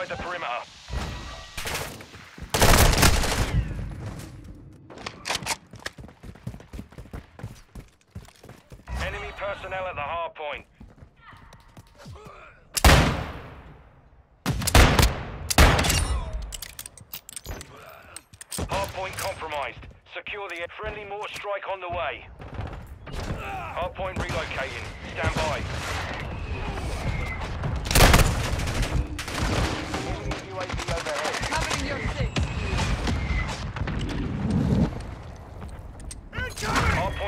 inside the perimeter. Enemy personnel at the hard point. Hard point compromised. Secure the friendly mortar strike on the way. Hard point relocating. Stand by.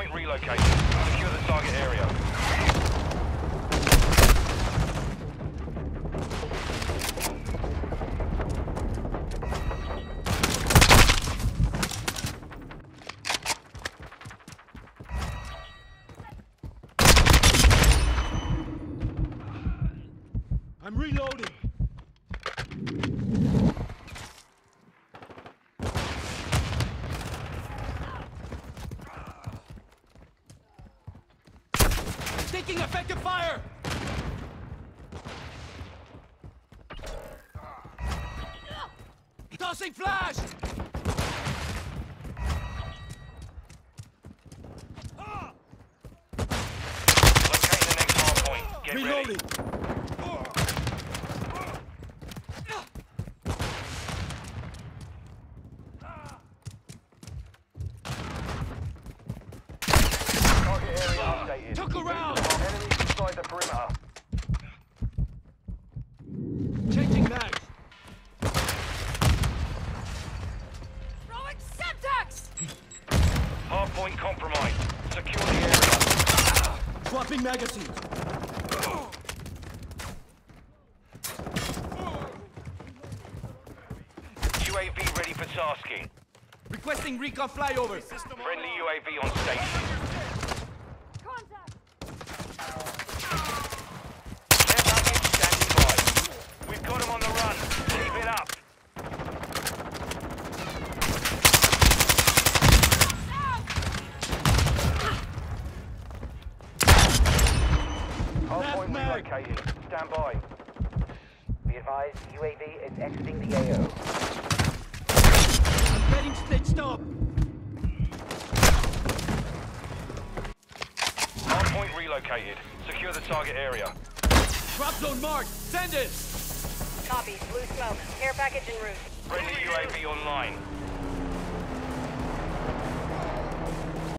Point relocated. Secure the target area. I'm reloading. Taking effective fire! Tossing flash! Locate the next hard point. Get Reloading! ready. Target area. Took a round! Enemies inside the perimeter. Changing mags! Throwing Semtex! Hard point compromised. Secure the area. Dropping magazine! UAV ready for tasking. Requesting recon flyover! Friendly UAV on station. Contact! Care package standing by. We've got him on the run. Keep it up. Hard point relocated. Stand by. Be advised, UAV is exiting the AO. I'm getting stitched up! Hard point relocated. Secure the target area. Drop zone marked! Send it! Copy. Blue smoke. Care package en route. Friendly UAV online.